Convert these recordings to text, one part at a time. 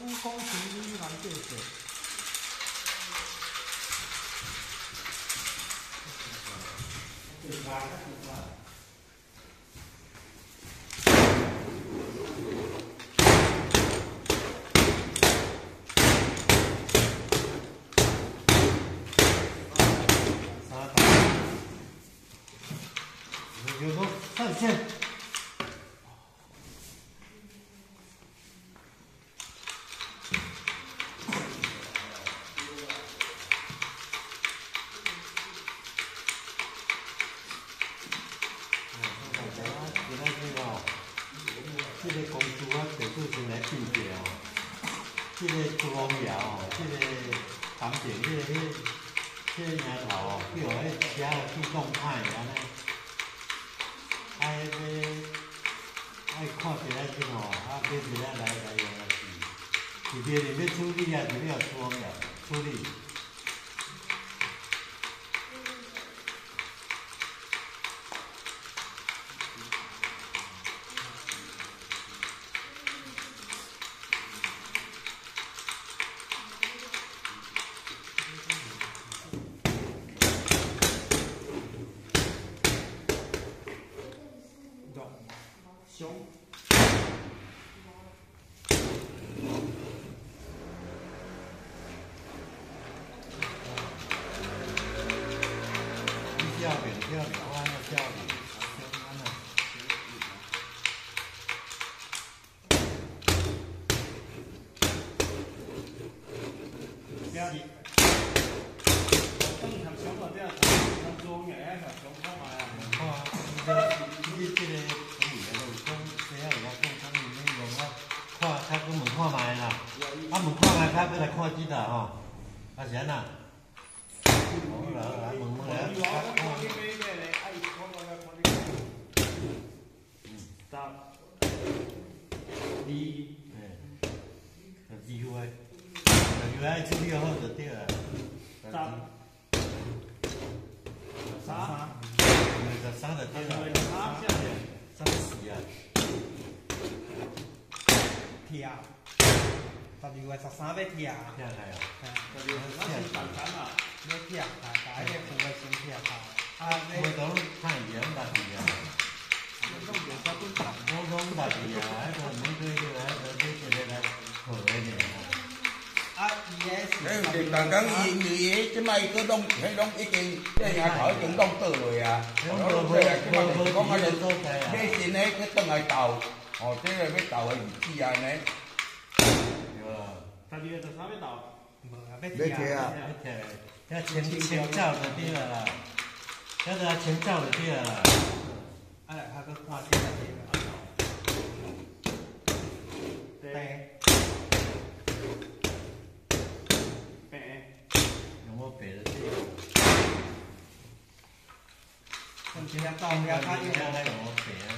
不空情理，还动手！你干啥？干啥？有有个爱看一来去吼，啊，变一来来来用来子。特别你要处理下，你了装下处理。question 下边来看几下吼，阿贤呐，好来来问问嗯，d 哎，U I，D U I，注好着听啊，个啥着啊，三、小心，啊，跳。六月十三百天啊！系啊啊，就六月十三看个星啊，啊，起来，啊哎，卖个啊。哦，他六在都还没没贴啊，没贴，要签签照就对了，要得啊，签照就对了，哎，他她哥拍的对了，背，背，用我背的对，从今天到明天，他就不用了。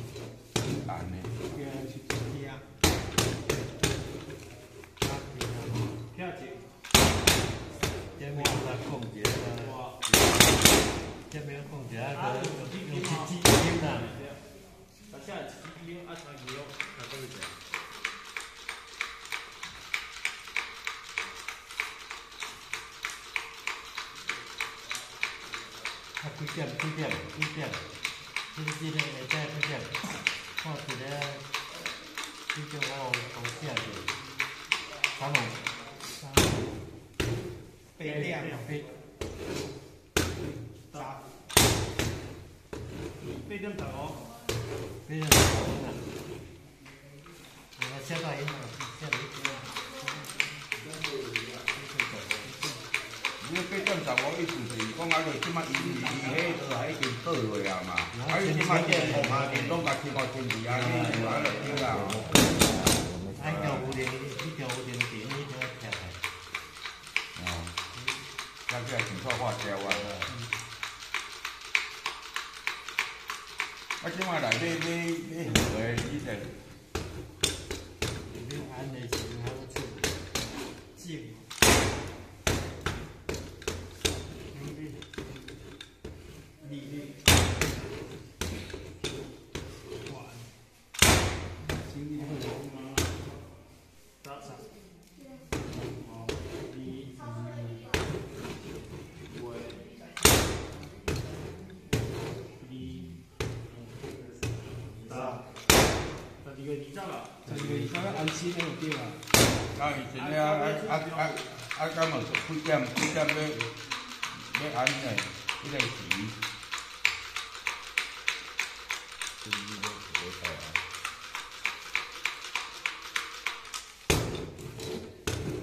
面那空姐啊，这边空姐啊，都有些基因呐。那现在基因啊，它也有，它都是。他推荐推荐推荐，就是今天没在推荐，放起来，推荐我我线的，咱们。变量变杂，变量头，变量头，我先来一下，先来一下。cái tâm giáo ấy chủ thì có ngay rồi chứ mà ý gì hết rồi hãy tìm tử rồi à mà dạ, hãy chứ mà tiền mà tiền đông bạc thì gọi tiền gì à thì dạ. nói là chưa nào anh chầu điện đi chầu điện tiền đi 这去啊，去做花椒啊！那另外呢，那那那，现在你们还那其他都做？净。tiêu à rồi chị ăn cảm ơn quý kem quý kem với với ăn này cái này chỉ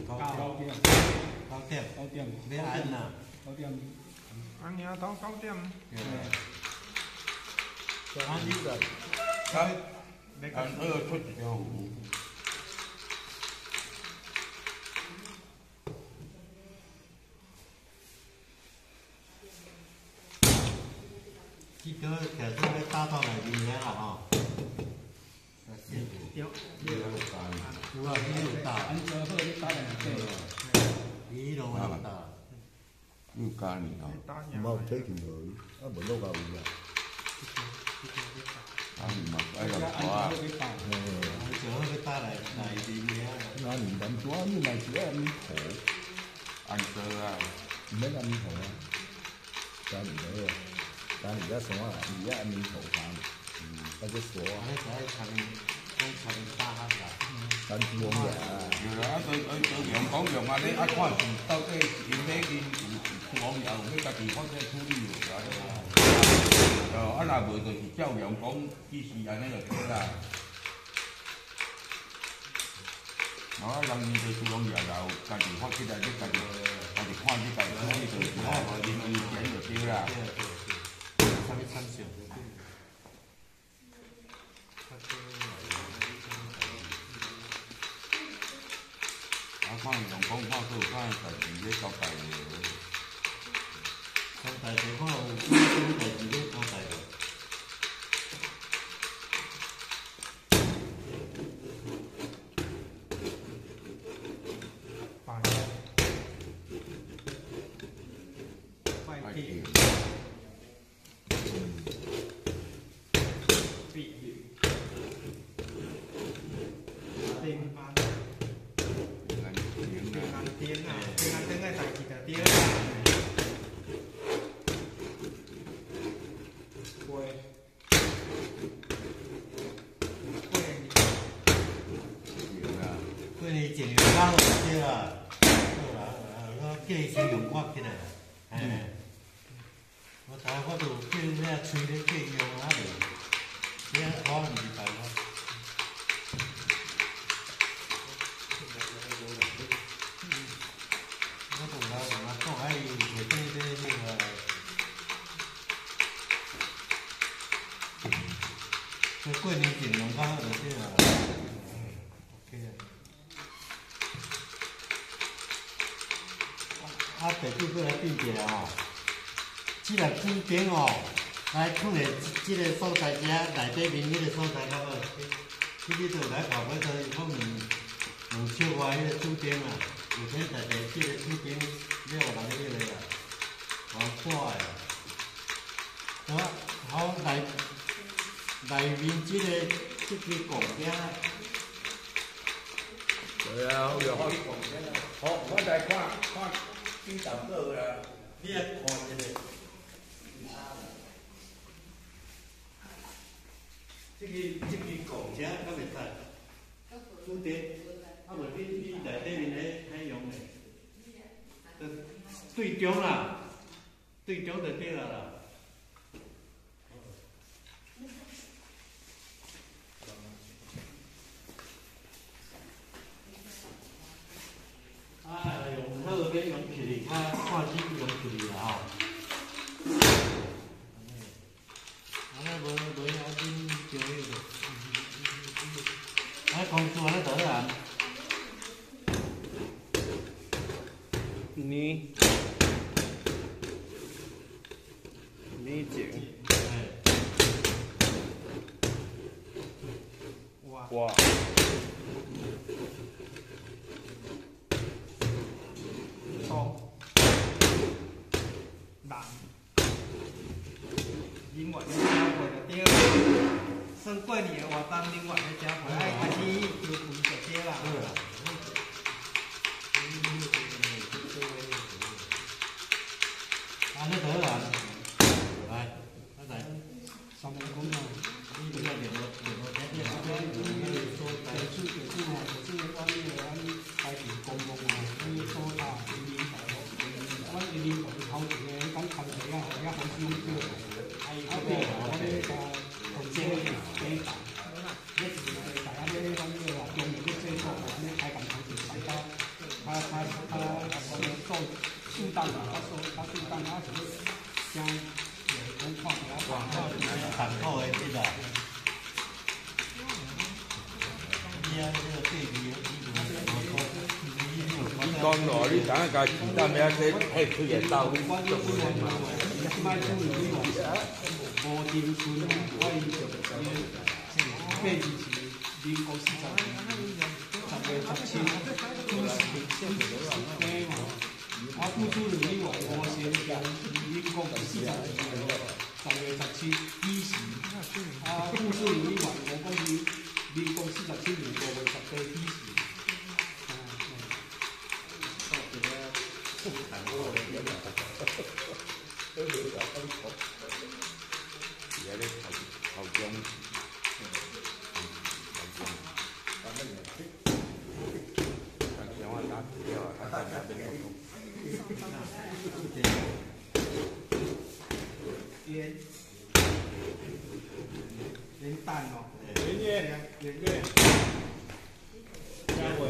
Tao tiệm, tao tiệm, bé ăn nào, tao tiệm, ăn nhà tao tao tiệm, ăn gì rồi, đấy, ăn ơ chút điều. khi cơ kẻ tôi mới ta to này gì nhé là họ như ca này họ mau thế thì người ở bữa lâu rồi vậy ăn mặc ấy là quá chớ với ta này này gì nhé nó nhìn như này chúa ăn khổ ăn cơ mấy ăn khổ cho mình đỡ 咱你要什么？你要安尼房，嗯，那就说啊。咱去啊，啊，去去去阳江阳啊，你一看是到底是咩嘢建筑，往右咩个地方在做旅游啊？哦，啊那没就是招员工，只是安尼个做啦。我人哋在做旅游业就，自己看起嚟就，自己自己看起嚟所以就，啊，一年钱就丢啦。啊，看用普看话说，看字字在交代了。交代地方，字字在交代。啊，即个景哦，来看下即个所在只内底面那个所在好去里来跑过都好明，明笑话那个景边啊，以前在在那个边，点有好大个啊？好可啊，好内内面只个出个景边。对啊，好好好我在看看，真特个个。你也看这个，这个这个工程，阿未歹，拄得阿未变你内底面海海洋嘞，对最啦，对最终对底啦。Sydney, 他他是做订的，他说他是订单，他是做广告、广告的，你讲个咩人头地，咩嘢？咩嘢？咩阿姑蘇呢位我寫喺二零一五年十月十七伊始，阿姑蘇呢位我共於二零一五年十月十四。边边蛋哦，边边边边，张伟，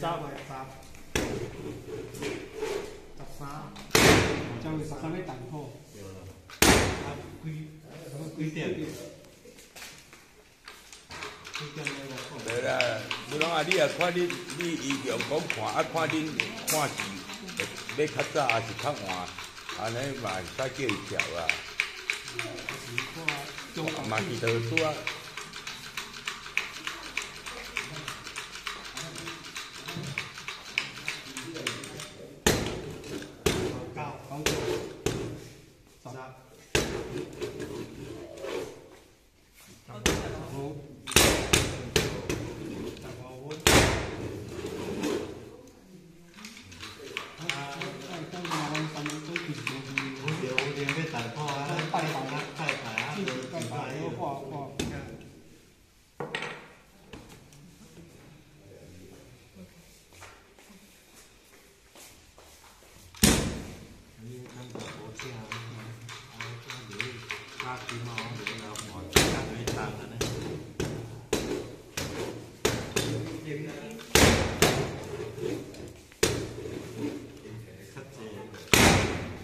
张伟，张，十三，张伟十三的蛋托，啊，贵什么贵点？对啦，你讲啊，你啊看你，你伊用讲看，啊看恁看字，要较早还是较晚，安尼嘛会使叫伊招啊。就阿嘛是得拄啊。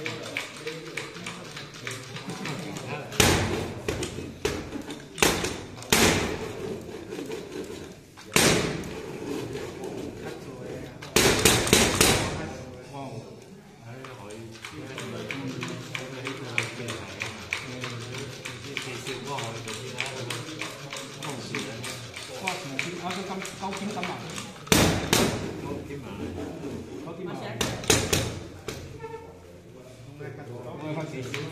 Amen.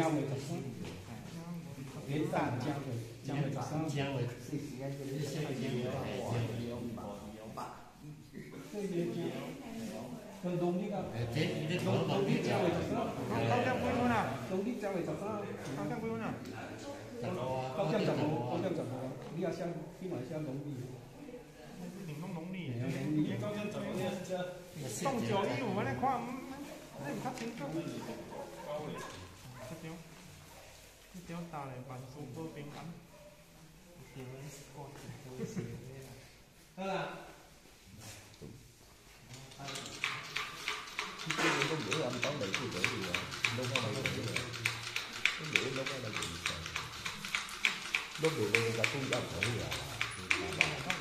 姜味的葱，姜味姜味姜味，的姜 cái tiêu tàu này bằng super bình ấm thì vẫn còn vui xíu thế là cái này có bữa anh tóm được cái bữa gì rồi đâu có mấy cái bữa cái bữa đâu có mấy cái bữa đâu được đâu cả cung ra khẩu rồi